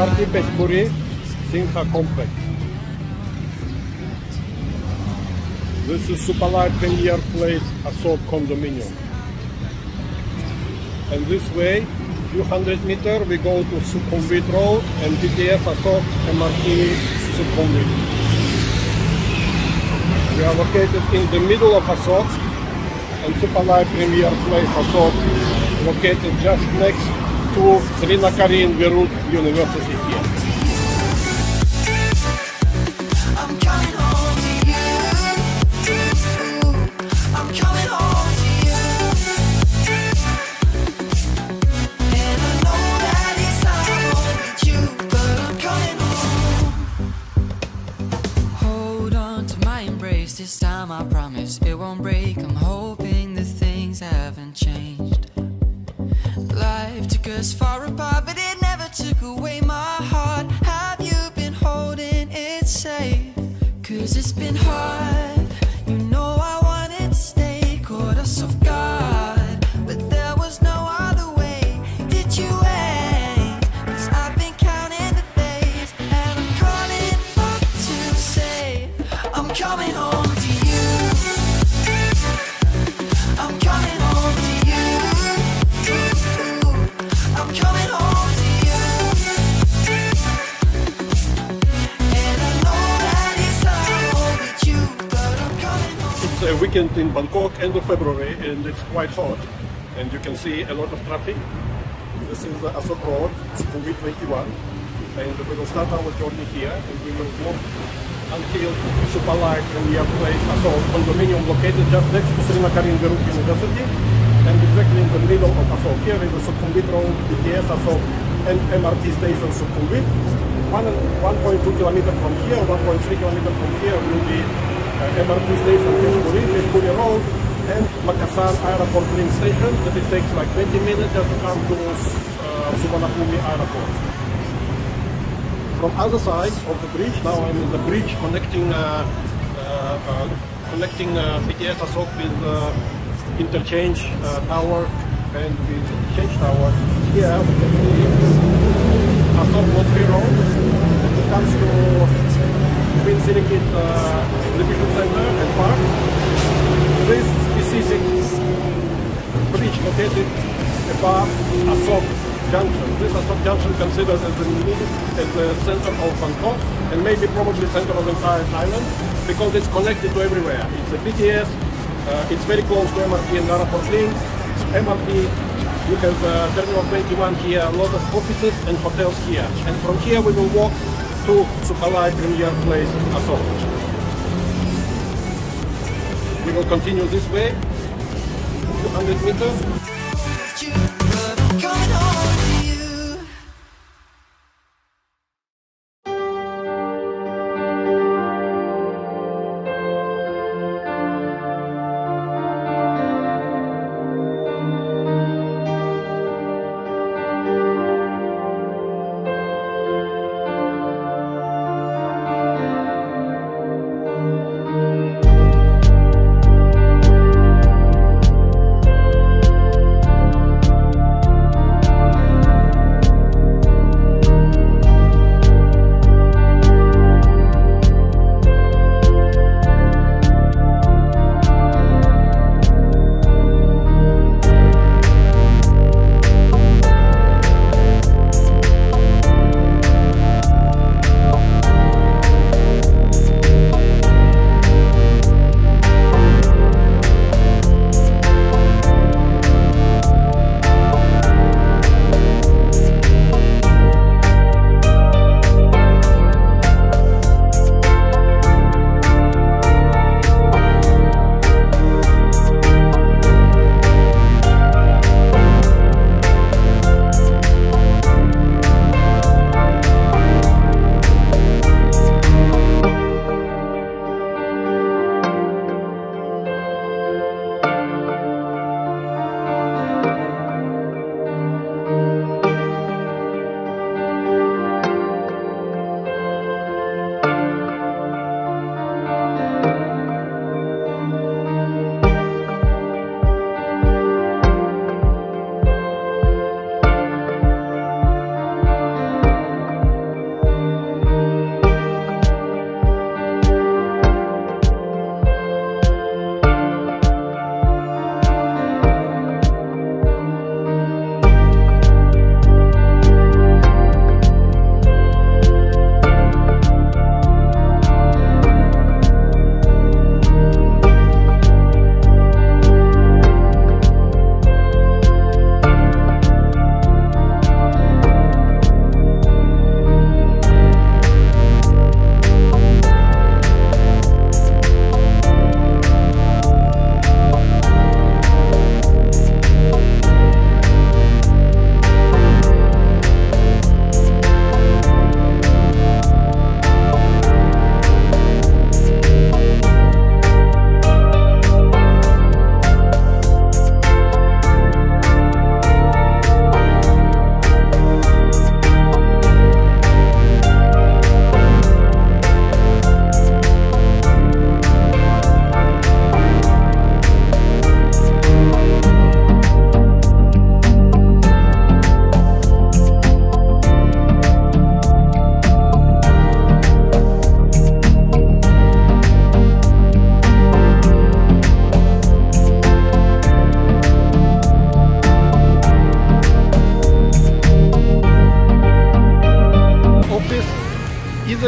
MRT Phetchaburi Singha Complex. This is Supalai Premier Place Asok Condominium. And this way, few hundred meter, we go to Sukhumvit Road and BTS Asok MRT Sukhumvit. We are located in the middle of Asok and Supalai Premier Place Asok located just next to Srinakharinwirot University here. My this time. I promise it won't break. I'm us far apart, but it never took away my heart. Have you been holding it safe? Cause it's been hard. Weekend in Bangkok, end of February, and it's quite hot. And you can see a lot of traffic. This is the Asok Road, Sukhumvit 21. And we will start our journey here, and we will walk until Supalai Premier Place Asok condominium located just next to Srinakharinwirot University. And exactly in the middle of Asok. Here is the Sukhumvit Road, BTS Asok, and MRT station Sukhumvit. One, 1.2 kilometer from here, 1.3 kilometer from here will be MRT station Phetchaburi, Phetchaburi Road, and Makkasan Airport link station that it takes like 20 minutes just to come to uh, Suvarnabhumi Airport. From other side of the bridge, now I'm in the bridge connecting uh, uh, uh, connecting uh, BTS Asok with uh, interchange uh, tower and with change tower. Here we can see Asok it comes to Queen Sirikit Exhibition Center and Park, this specific bridge located above Asok Junction. This Asok Junction considered as the as the center of Bangkok and maybe probably center of the entire island because it's connected to everywhere. It's a BTS, uh, it's very close to MRT and Link. MRT, you have uh, Terminal 21 here, a lot of offices and hotels here. And from here we will walk to Supalai Premier Place, Asok. We will continue this way, 200 meters.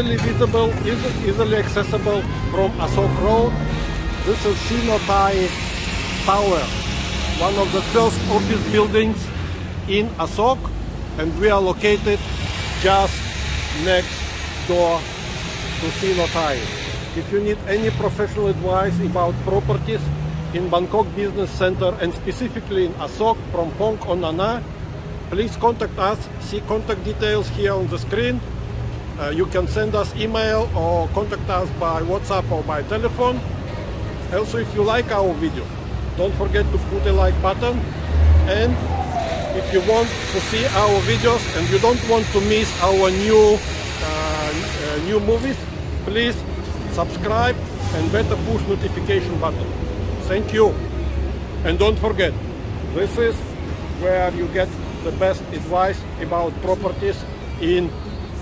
Visible, easily accessible from Asok Road. This is Sinothai Tower, one of the first office buildings in Asok, and we are located just next door to Sinothai. If you need any professional advice about properties in Bangkok Business Center and specifically in Asok Phrom Phong or Nana, please contact us. See contact details here on the screen. Uh, you can send us email or contact us by WhatsApp or by telephone. Also, if you like our video, don't forget to put a like button. And if you want to see our videos and you don't want to miss our new uh, uh, new movies, please subscribe and better push notification button. Thank you. And don't forget, this is where you get the best advice about properties in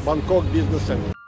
Bangkok Business Center.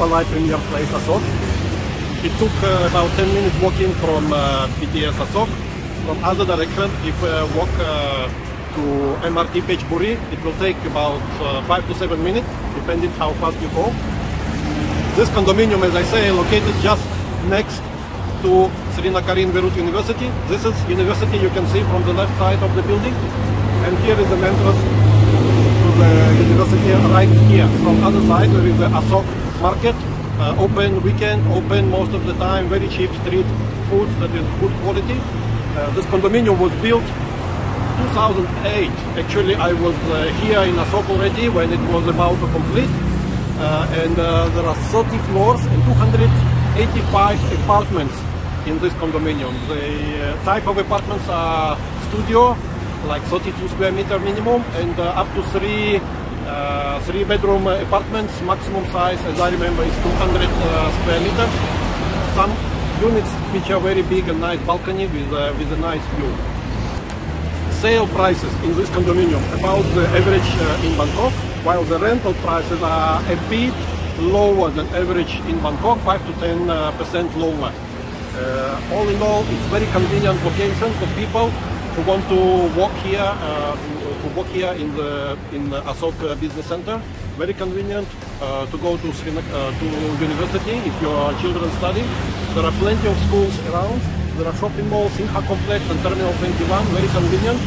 At Supalai Premier Place Asok. It took uh, about 10 minutes walking from uh, BTS Asok. From other direction, if we uh, walk uh, to MRT Pechburi, it will take about uh, 5 to 7 minutes, depending how fast you go. This condominium, as I say, located just next to Srinakharinwirot University. This is university you can see from the left side of the building. And here is the entrance to the university right here. From other side there is the Asok market. Uh, open weekend, open most of the time, very cheap street food that is good quality. Uh, this condominium was built 2008. Actually, I was uh, here in Asok already when it was about to complete. Uh, and uh, there are 30 floors and 285 apartments in this condominium. The type of apartments are studio, like 32 square meter minimum, and up to three uh, three bedroom apartments. Maximum size, as I remember, is 200 uh, square meters. Some units feature very big and nice balcony with uh, with a nice view. Sale prices in this condominium about the average uh, in Bangkok, while the rental prices are a bit lower than average in Bangkok, 5 to 10 uh, percent lower. All in all, it's very convenient location for people who want to walk here, here in the in the Asok uh, Business Center. Very convenient. uh, to go to, uh, to university if your children study. There are plenty of schools around. There are shopping malls, Inha Complex and Terminal 21, very convenient.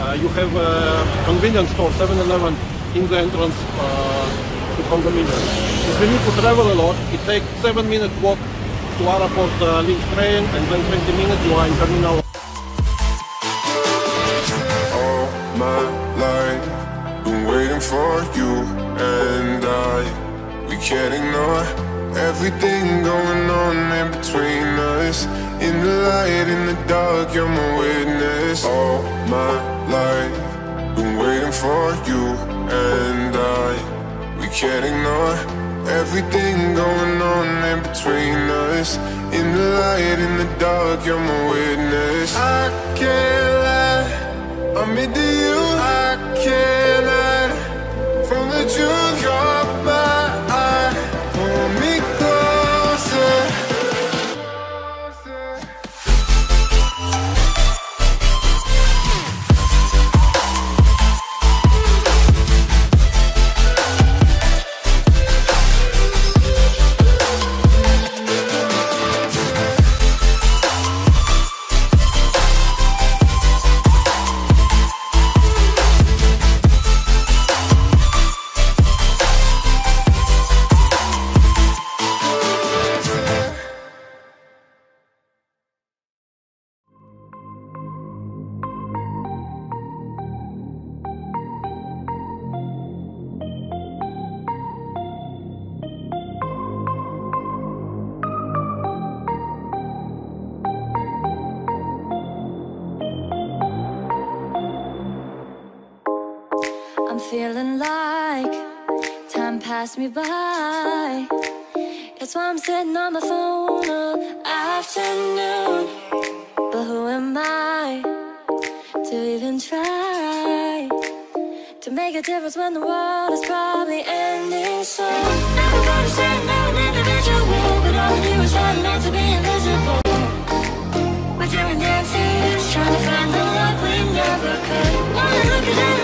Uh, you have a convenience store, 7-Eleven, in the entrance uh, to condominium. If you need to travel a lot, it takes 7 minute walk to Airport uh, link train and then 20 minutes you are in Terminal all my for you and I. We can't ignore everything going on in between us. In the light, in the dark, you're my witness. All my life Been waiting for you and I. We can't ignore everything going on in between us. In the light, in the dark, you're my witness. I can't lie, I'm into you. I can't truth passed me by. That's why I'm sitting on my phone all afternoon. But who am I to even try to make a difference when the world is probably ending soon? Everybody saying I'm an individual, but all of you is trying not to be invisible. We're doing dances, trying to find the love we never could. Wanna look at it